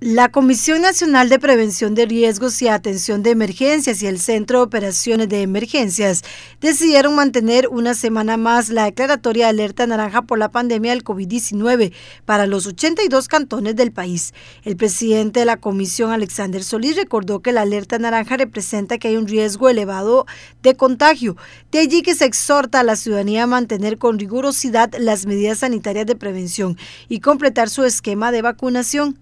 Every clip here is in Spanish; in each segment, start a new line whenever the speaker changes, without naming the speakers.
La Comisión Nacional de Prevención de Riesgos y Atención de Emergencias y el Centro de Operaciones de Emergencias decidieron mantener una semana más la declaratoria de alerta naranja por la pandemia del COVID-19 para los 82 cantones del país. El presidente de la comisión, Alexander Solís, recordó que la alerta naranja representa que hay un riesgo elevado de contagio. De allí que se exhorta a la ciudadanía a mantener con rigurosidad las medidas sanitarias de prevención y completar su esquema de vacunación.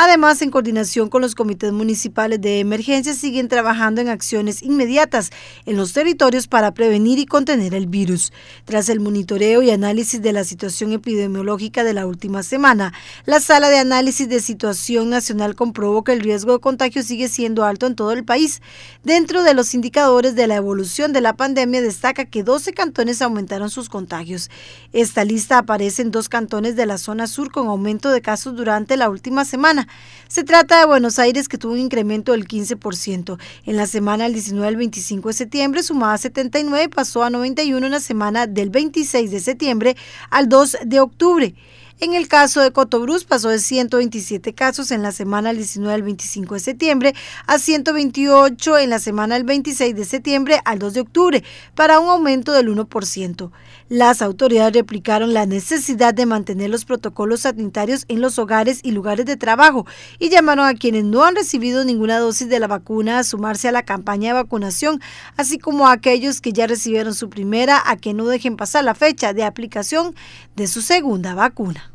Además, en coordinación con los comités municipales de emergencia, siguen trabajando en acciones inmediatas en los territorios para prevenir y contener el virus. Tras el monitoreo y análisis de la situación epidemiológica de la última semana, la Sala de Análisis de Situación Nacional comprobó que el riesgo de contagio sigue siendo alto en todo el país. Dentro de los indicadores de la evolución de la pandemia, destaca que 12 cantones aumentaron sus contagios. Esta lista aparece en dos cantones de la zona sur con aumento de casos durante la última semana. Se trata de Buenos Aires, que tuvo un incremento del 15%. En la semana del 19 al 25 de septiembre sumaba 79, pasó a 91 en la semana del 26 de septiembre al 2 de octubre. En el caso de Cotobruz pasó de 127 casos en la semana del 19 al 25 de septiembre a 128 en la semana del 26 de septiembre al 2 de octubre, para un aumento del 1%. Las autoridades replicaron la necesidad de mantener los protocolos sanitarios en los hogares y lugares de trabajo y llamaron a quienes no han recibido ninguna dosis de la vacuna a sumarse a la campaña de vacunación, así como a aquellos que ya recibieron su primera a que no dejen pasar la fecha de aplicación de su segunda vacuna.